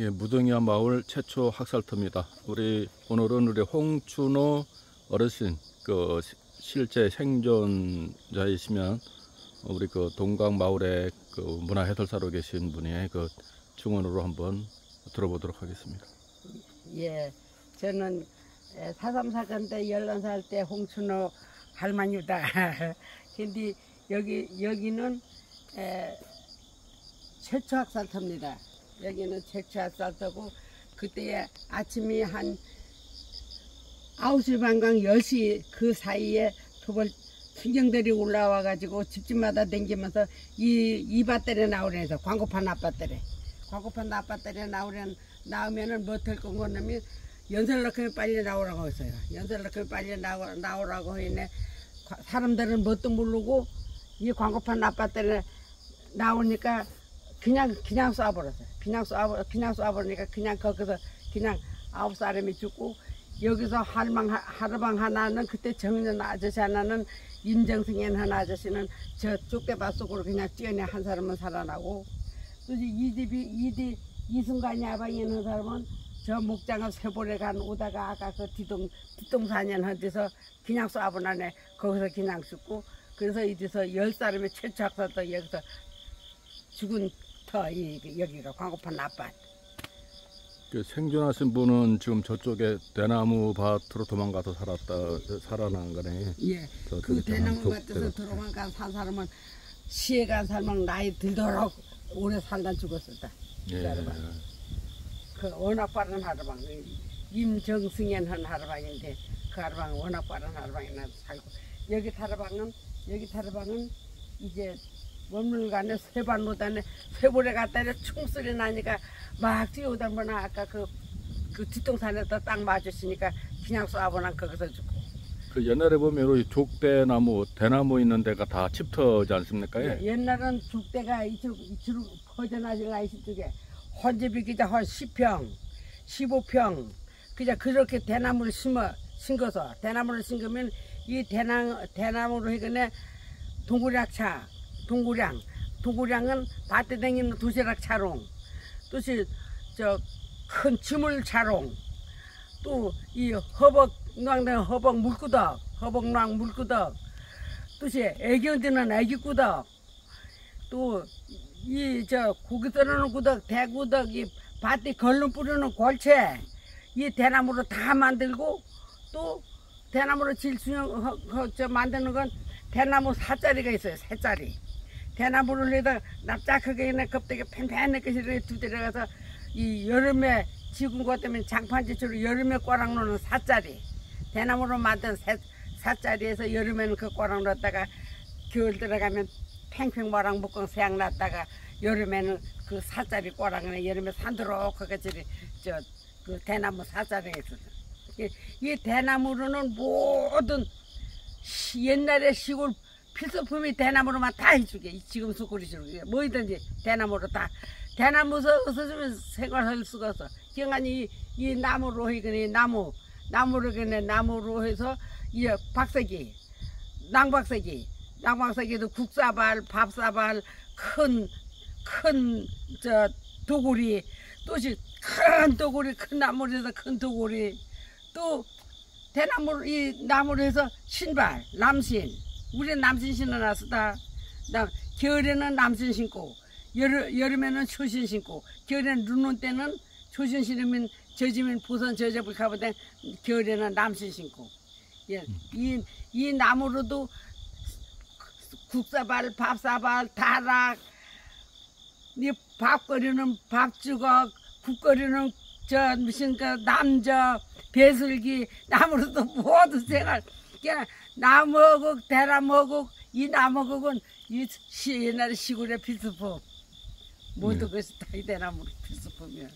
예, 무등야 마을 최초 학살터입니다. 우리 오늘은 우리 홍춘호 어르신 그 시- 실제 생존자이시면 우리 그 동강 마을의 그 문화 해설사로 계신 분의 그 증언으로 한번 들어보도록 하겠습니다. 예, 저는 사삼 사건 때 열한 살 때 홍춘호 할머니다. 근데 여기 여기는 에, 최초 학살터입니다. 여기는 최초 학살터고 그때 아침이 한 9시 반강 10시 그 사이에 도벌 순경들이 올라와 가지고 집집마다 댕기면서 이, 이 밭들에 나오래서 광고판 아파트에 광고판 아파트에 나오면 나오면은 뭐될 건거냐면 연설럭하면 빨리 나오라고 했어요. 연설럭하면 빨리 나오, 나오라고 했네. 과- 사람들은 뭣도 모르고 이 광고판 아파트에 나오니까 그냥 그냥 쏴버렸어요. 그냥 쏴버 그냥 쏴버리니까 그냥 거기서 그냥 아홉 사람이 죽고 여기서 할망 하르방 하나는 그때 정년 아저씨 하나는 임정승현 하나 아저씨는 저 쪽대밭 속으로 그냥 뛰어내 한 사람은 살아나고 또 이 집이 이집 이순간이 아방에 있는 사람은 저 목장을 세보래 간 오다가 아까 그 뒤동 뒷동산연 한 데서 그냥 쏴보나네 거기서 그냥 죽고 그래서 이제서 열 사람이 최초 학살도 여기서 죽은 터 이, 여기가 광고판 아빠 그 생존하신 분은 지금 저쪽에 대나무 밭으로 도망가서 살았다 살아난 거네. 예. 저그 대나무 저- 밭에서 들어간 산 사람은 시에 간 사람은 나이 들도록 오래 살다 죽었었다. 예. 하르방. 그 워낙 빠른 하르방. 임정승현 한 하르방인데 그 하르방은 워낙 빠른 하르방이나 살고 여기 타르방은 여기 타르방은 이제 원물간에 세반로단에 세보레 갔다 이래 총소리 나니까 막 뛰어오다 보나 아까 그, 그 뒷동산에다 딱 맞으시니까 그냥 쏴보나 거기서 죽고 그 옛날에 보면 우리 족대나무, 대나무 있는 데가 다 칩터지 않습니까? 예. 예, 옛날은 죽대가 이쪽 이쪽으로 퍼져나지가 이쪽에 혼집이 그자 한 10평, 15평 그자 그렇게 대나무를 심어 심어서 대나무를 심으면 이 대나무 대나무로 해그네 동구략차, 동구량, 동구량은 밭에 다니는 도시락 차롱, 또시 저큰 쥐물 차롱, 또 이 허벅 낭당 허벅 물구덕, 허벅 낭 물구덕, 또시 애견되는 애기 구덕, 또 이 저 고기 썰어놓은 구덕, 대구덕, 이 밭에 걸름 뿌리는 골채, 이 대나무로 다 만들고 또 대나무로 허- 허- 저 만드는 건 대나무 사짜리가 있어요, 사짜리. 대나무를 내다 납작하게 있는 껍데기 팬팬하게 이렇게 두드려가서 이 여름에 지금 것 때문에 장판지처럼 여름에 꼬랑 놓는 사짜리. 대나무로 만든 사, 사짜리에서 여름에는 그 꼬랑 넣었다가 겨울 들어가면 팽팽 모랑 묶은 새양 났다가 여름에는 그 사짜리 꼬랑에 여름에 산드록하게 저그 대나무 사짜리가 있어요. 이, 이 대나무로는 모든 시- 옛날에 시골 필수품이 대나무로만 다 해주게 지금 수고리시로 뭐이든지 대나무로 다. 대나무서 없어지면 생활할 수가 없어. 기왕이 이, 이 나무로 해그니 나무. 나무로 그네 나무로 해서 이 박사기 낭박사기. 낭박사기도 국사발 밥사발 큰 큰 저 도구리. 또시 큰 도구리 큰 나무에서 큰 도구리. 또 대나무 이 나무로 해서 신발 남신 우리 남신 신어놨었다 나 겨울에는 남신 신고 여름, 여름에는 초신 신고 겨울에는 눈 올 때는 초신 신으면 젖으면 보선 젖어볼 가보다 겨울에는 남신 신고. 예, 이, 이 나무로도 국사발 밥사발 다락 이 밥거리는 밥주걱 국거리는 저 무슨 그 남저 배슬기 나무로도 모두 생활. 그냥 나무하고 대나무하고 이 나무하고는 이 시, 옛날에 시골의 필수품 모두 그것이 다 이 대나무 필수품이야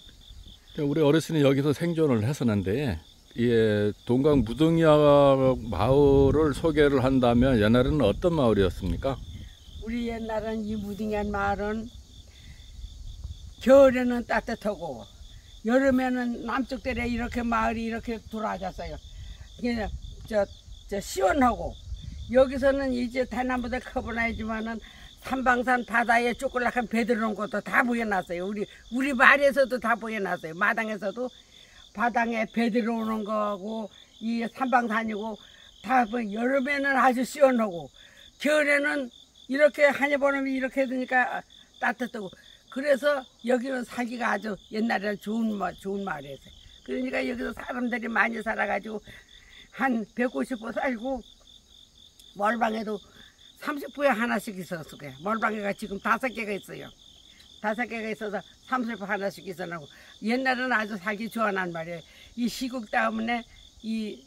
우리 어르신이 여기서 생존을 했었는데 예, 동강 무등야 마을을 소개를 한다면 옛날에는 어떤 마을이었습니까? 우리 옛날은 이 무등한 마을은 겨울에는 따뜻하고 여름에는 남쪽 들에 이렇게 마을이 이렇게 돌아졌어요. 그냥 저, 저 시원하고 여기서는 이제 대나무들 커버나이지만은 삼방산 바다에 쪼글락한 배 들어온 것도 다 보여놨어요. 우리 우리 말에서도 다 보여놨어요. 마당에서도 바닥에 배 들어오는 거고 이 삼방산이고 다뭐 여름에는 아주 시원하고 겨울에는 이렇게 한여보름이 이렇게 되니까 따뜻하고 그래서 여기는 살기가 아주 옛날에는 좋은 마, 좋은 마을이었어요. 그러니까 여기서 사람들이 많이 살아가지고 한 150호 살고 멀방에도 30호에 하나씩 있었을 거예요. 멀방에가 지금 다섯 개가 있어요. 다섯 개가 있어서 30호 하나씩 있어나고 옛날에는 아주 살기 좋아난 말이에요. 이 시국 때문에 이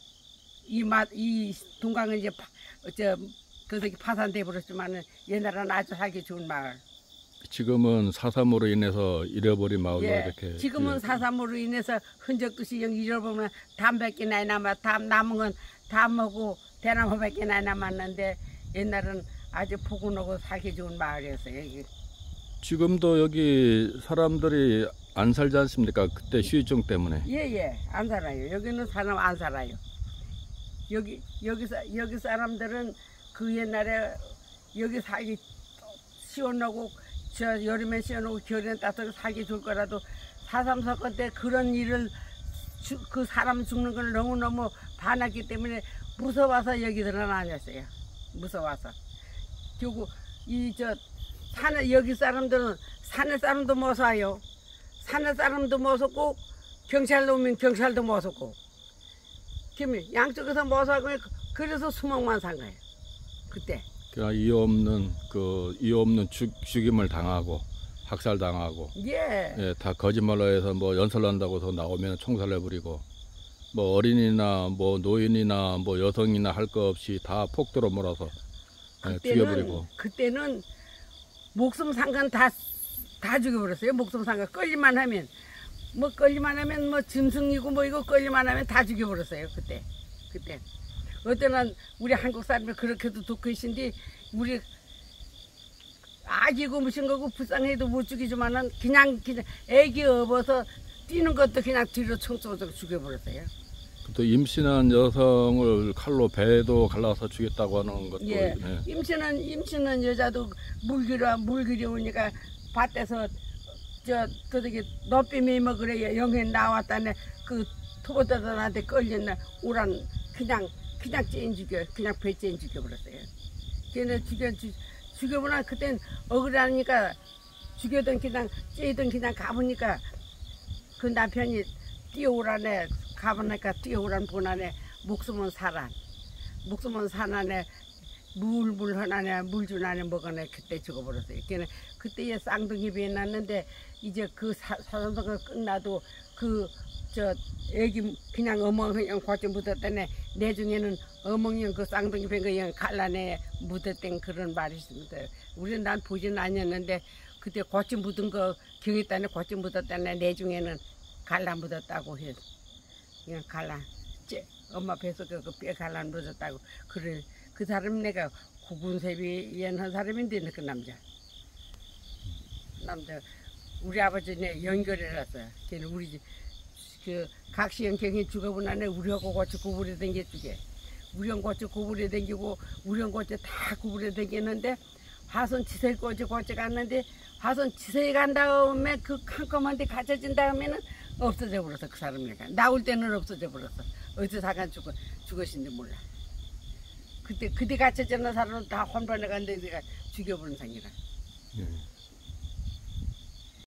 이맛이 동강은 이제 파, 저 그것이 파산돼 버렸지만은 옛날에는 아주 살기 좋은 마을. 지금은 사삼으로 인해서 잃어버린 마을로 예, 이렇게 지금은 예. 사삼으로 인해서 흔적도시 영 잃어보면 담백이 나이 남아 담 남은 건 담하고 대나무밖에 남았는데 옛날은 아주 포근하고 살기 좋은 마을이었어요. 여기. 지금도 여기 사람들이 안 살지 않습니까? 그때 휴유증 때문에. 예예 안 살아요. 여기는 사람 안 살아요. 여기 여기 사 여기 사람들은 그 옛날에 여기 살기 시원하고 저 여름에 시원하고 겨울에 따뜻하게 살기 좋을 거라도 사삼 사건 때 그런 일을 주- 그 사람 죽는 걸 너무 너무 반했기 때문에 무서워서 여기들은 안 왔어요. 무서워서. 그리고 이저 산에 여기 사람들은 산에 사람도 못 사요. 산에 사람도 못 섰고 경찰도 오면 경찰도 못 섰고 김이 양쪽에서 못 사고 그래서 수목만 산 거예요. 그때. 그러니까 이유 없는 그 이유 없는 죽, 죽임을 당하고 학살 당하고 예. 예, 다 거짓말로 해서 뭐 연설한다고 서 나오면 총살해 버리고 뭐 어린이나 뭐 노인이나 뭐 여성이나 할 거 없이 다 폭도로 몰아서 예, 죽여버리고 그때는 목숨 상관 다 다 죽여버렸어요. 목숨 상관 끌리만 하면 뭐 끌리만 하면 뭐 짐승이고 뭐 이거 끌리만 하면 다 죽여버렸어요. 그때 그때 어때는 우리 한국 사람이 그렇게도 독해신데 우리 아기고 무슨 거고 불쌍해도 못 죽이지만은 그냥 그냥 애기 업어서 뛰는 것도 그냥 뒤로 총 쏘서 죽여버렸어요. 또 임신한 여성을 칼로 배도 갈라서 죽였다고 하는 것도 예. 예. 임신은 임신은 여자도 물기로 물기리 오니까 밭에서 저 그저기 너비미 뭐 그래 영해 나왔다네 그 토보다들한테 끌렸나 오란 그냥 그냥 찐 죽여 그냥 배찐 죽여 버렸어요. 걔네 죽여 죽 죽여보나 그땐 억울하니까 죽여든 그냥 찌든 그냥 가보니까 그 남편이 뛰어오라네 가보니까 뛰어오란 보나네 목숨은 살아 목숨은 산안에 물물 하나네 안에 먹어내 그때 죽어버렸어요. 걔는 그때에 쌍둥이 배 났는데 이제 그 사- 사선도가 끝나도 그 저 애기 그냥 어멍 그냥 고치 묻었다네. 내 중에는 어멍이 그 쌍둥이 배가 그냥 갈라내 묻었던 그런 말이 있습니다. 우리는 난 보지는 않았는데 그때 고치 묻은 거 경했다네 고치 묻었다네. 내 중에는 갈라 묻었다고 해서 그냥 갈라. 째 엄마 뱃속에 그뼈 갈라 묻었다고. 그래. 그 사람 내가 구군세비 연한 사람인데 그 남자. 남자 우리 아버지네 연결해놨어요 걔는 우리 집 그 각시형 경이 죽어본 안에 우리하고 같이 구부려 댕겨주게. 우리랑 같이 구부려 댕기고 우리랑 같이 다 구부려 댕기는데 화선 지세에 꼬지 꼬지 갔는데 화선 지세에 간 다음에 그 캄캄한 데 갇혀진 다음에는 없어져 버렸어 그 사람이가 나올 때는 없어져 버렸어 어디서 사간 죽어 죽으신지 몰라. 그때 그때 갇혀진 사람은 다 혼번에 간데 내가 죽여버린 상이라. 예.